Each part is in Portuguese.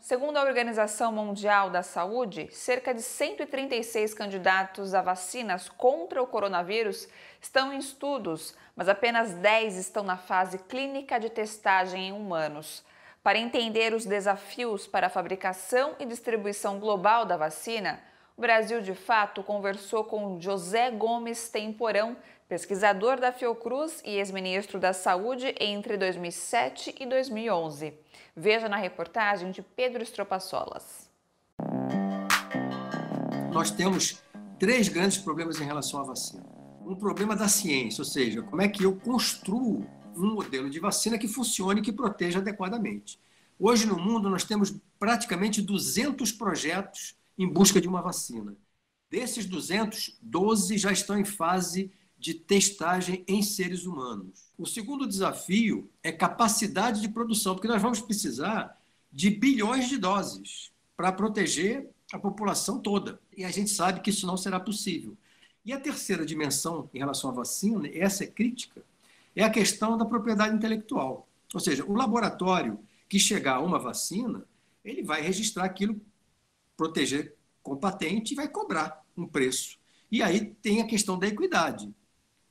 segundo a Organização Mundial da Saúde, cerca de 136 candidatos a vacinas contra o coronavírus estão em estudos, mas apenas 10 estão na fase clínica de testagem em humanos. Para entender os desafios para a fabricação e distribuição global da vacina, o Brasil de Fato conversou com José Gomes Temporão, pesquisador da Fiocruz e ex-ministro da Saúde entre 2007 e 2011. Veja na reportagem de Pedro Estropaçolas. Nós temos três grandes problemas em relação à vacina. Um problema da ciência, ou seja, como é que eu construo um modelo de vacina que funcione e que proteja adequadamente. Hoje no mundo nós temos praticamente 200 projetos em busca de uma vacina. Desses 200, 12 já estão em fase de testagem em seres humanos. O segundo desafio é capacidade de produção, porque nós vamos precisar de bilhões de doses para proteger a população toda. E a gente sabe que isso não será possível. E a terceira dimensão em relação à vacina, essa é crítica, é a questão da propriedade intelectual. Ou seja, o laboratório que chegar a uma vacina, ele vai registrar aquilo, proteger com patente e vai cobrar um preço. E aí tem a questão da equidade.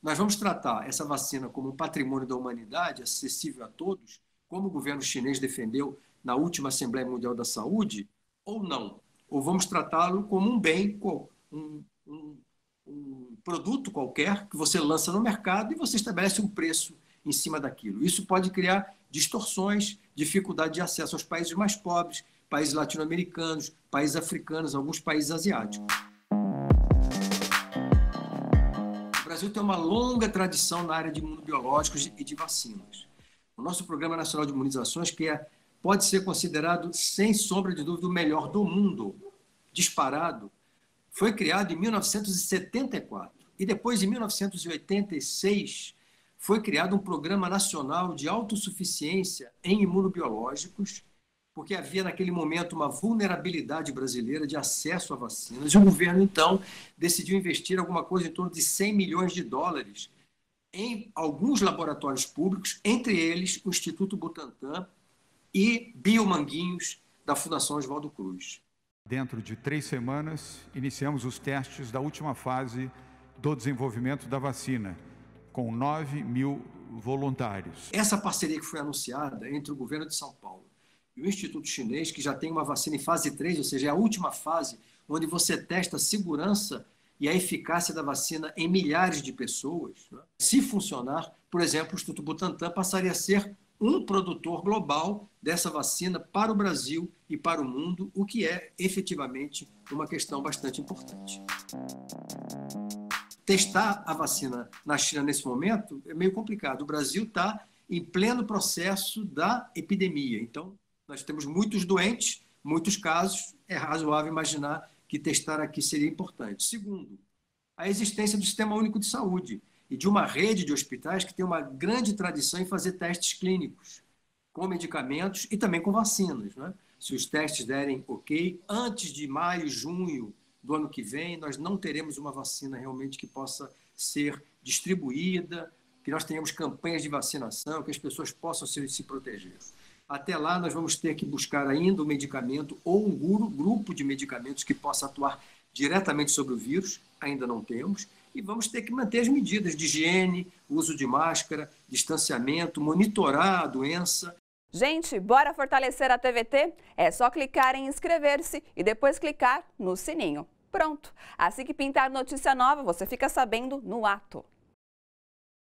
Nós vamos tratar essa vacina como um patrimônio da humanidade, acessível a todos, como o governo chinês defendeu na última Assembleia Mundial da Saúde, ou não? Ou vamos tratá-lo como um bem, um, um, um produto qualquer que você lança no mercado e você estabelece um preço em cima daquilo. Isso pode criar distorções, dificuldade de acesso aos países mais pobres, países latino-americanos, países africanos, alguns países asiáticos. Brasil tem uma longa tradição na área de imunobiológicos e de vacinas. O nosso Programa Nacional de Imunizações, que é, pode ser considerado, sem sombra de dúvida, o melhor do mundo, disparado, foi criado em 1974. E depois, em 1986, foi criado um Programa Nacional de Autossuficiência em Imunobiológicos, porque havia naquele momento uma vulnerabilidade brasileira de acesso a vacinas. E o governo, então, decidiu investir alguma coisa em torno de 100 milhões de dólares em alguns laboratórios públicos, entre eles o Instituto Butantan e Biomanguinhos, da Fundação Oswaldo Cruz. Dentro de três semanas, iniciamos os testes da última fase do desenvolvimento da vacina, com 9 mil voluntários. Essa parceria que foi anunciada entre o governo de São Paulo e o Instituto Chinês, que já tem uma vacina em fase 3, ou seja, é a última fase, onde você testa a segurança e a eficácia da vacina em milhares de pessoas. Né? Se funcionar, por exemplo, o Instituto Butantan passaria a ser um produtor global dessa vacina para o Brasil e para o mundo, o que é efetivamente uma questão bastante importante. Testar a vacina na China nesse momento é meio complicado. O Brasil está em pleno processo da epidemia, então nós temos muitos doentes, muitos casos, é razoável imaginar que testar aqui seria importante. Segundo, a existência do Sistema Único de Saúde e de uma rede de hospitais que tem uma grande tradição em fazer testes clínicos com medicamentos e também com vacinas. Né? Se os testes derem ok, antes de maio, junho do ano que vem, nós não teremos uma vacina realmente que possa ser distribuída, que nós tenhamos campanhas de vacinação, que as pessoas possam se, se proteger. Até lá, nós vamos ter que buscar ainda um medicamento ou um grupo de medicamentos que possa atuar diretamente sobre o vírus, ainda não temos, e vamos ter que manter as medidas de higiene, uso de máscara, distanciamento, monitorar a doença. Gente, bora fortalecer a TVT? É só clicar em inscrever-se e depois clicar no sininho. Pronto! Assim que pintar notícia nova, você fica sabendo no ato.